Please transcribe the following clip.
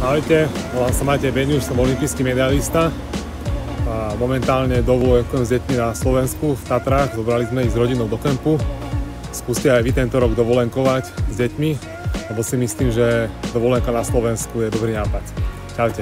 Ahojte, volám sa Matej Beniuš, som olimpijský medalista. A momentálne dovolujem s deťmi na Slovensku, v Tatrách. Zobrali sme ich s rodinou do kempu. Skúste aj vy tento rok dovolenkovať s deťmi, lebo si myslím, že dovolenka na Slovensku je dobrý nápad. Čaute.